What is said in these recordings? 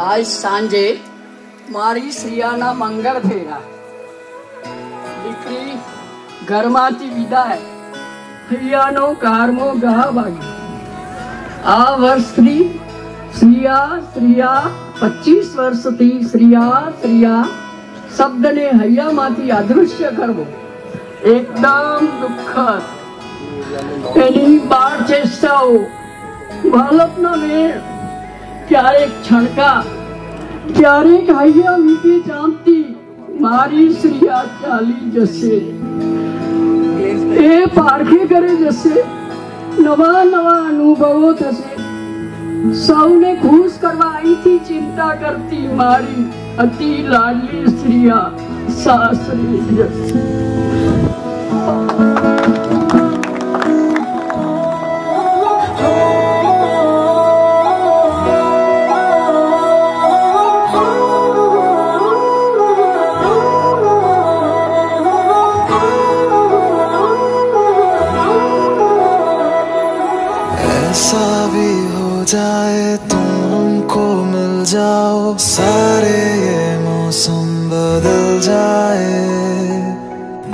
આજ સાંજે મારી શ્રિયાના મંગળ ફેરા દીકરી ઘરમાંથી વિદાય હૈયાનો કારમો ગા વાગ્યો આ વર્ષથી શ્રિયા શ્રિયા પચીસ વર્ષથી શ્રિયા શ્રિયા શબ્દને હૈયામાંથી અદૃશ્ય કરવો એકદમ દુઃખદ એની બાળ ચેષ્ટાઓ બાળકનો વેણ ક્યારેક છણકા ક્યારેક હૈયા મીઠી ચાંપતી મારી શ્રિયા ચાલી જશે એ પારખે કરે જશે નવા નવા અનુભવો થશે સૌને ખુશ કરવા અહીંથી ચિંતા કરતી મારી અતિ લાડલી સ્ત્રીયા સાસરી જશે जाए तुम हमको मिल जाओ। सारे ये मौसम बदल जाए।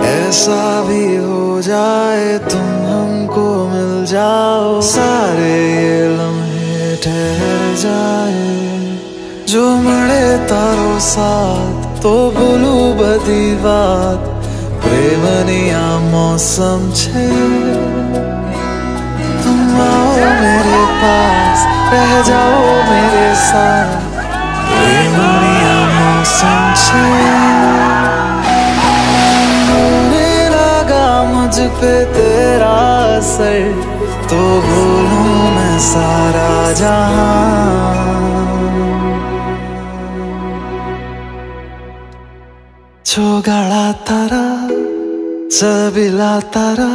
ऐसा भी हो जाए, तुम हमको मिल जाओ। सारे ये लम्हे ठहर जाए। जो मरे तारो साथ तो बोलू बदी बात। प्रेमनिया मौसम छे। तुम आओ मेरे पास रह जाओ मेरे साथ। मौसम छे। लगा मुझ पे तेरा असर तो भूलूं मैं सारा जहाँ। छोगाड़ा तारा चबिला तारा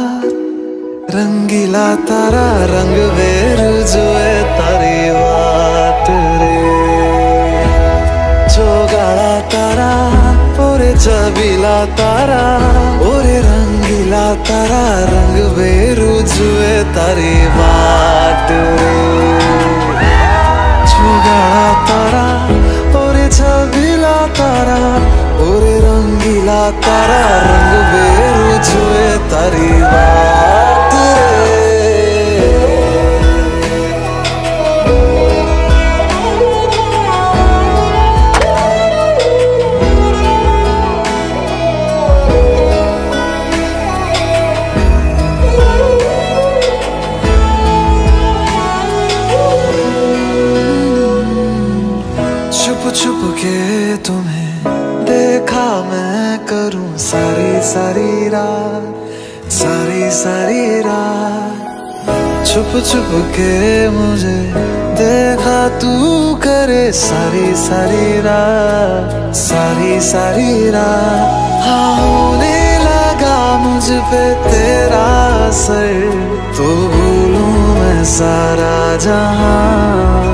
रंगीला तारा, रंग वेर जोए तारी वाट रे। जोगाड़ा तारा, ओरे चबीला तारा, ओरे रंगीला तारा, रंग वेर जुए तारी वाट रे। जोगाड़ा तारा, ओरे चबीला तारा, ओरे रंगीला तारा, रंग वेर जुए तारी वाट सारी सारी रात सारी सारी रात छुप छुप के मुझे देखा तू करे सारी सारी रात सारी सारी रात होने लगा मुझ पे तेरा असर तो भूलूं मैं सारा जहाँ।